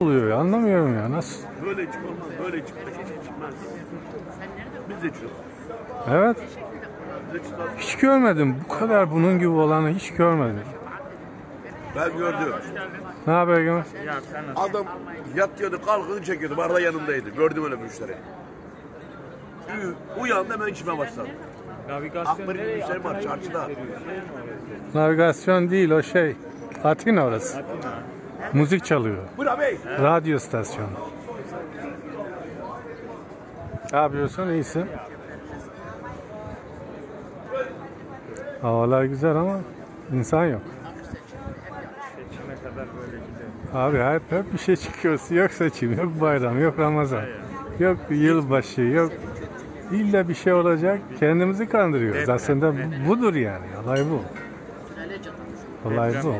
oluyor ya anlamıyorum ya nasıl? Böyle olmaz, böyle içip çıkmaz. Biz de içiyoruz. Evet hiç görmedim bu kadar bunun gibi olanı hiç görmedim. Ben gördüm. Ne haber Gömer? Adam yatıyordu, kalkıyordu, çekiyordu. Barda yanımdaydı. Gördüm öyle müşteri. Uyandı hemen içmeye başladı. Akbari bir müşteri var çarşıda. Navigasyon değil o şey. Atina orası. Müzik çalıyor. Radyo stasyonu. Ne yapıyorsun? İyisin. Havalar güzel ama insan yok. Abi hep, hep bir şey çıkıyor. Yok seçim, yok bayram, yok Ramazan, yok yılbaşı, yok illa bir şey olacak. Kendimizi kandırıyoruz. Aslında bu- budur yani. Olay bu. Olay bu.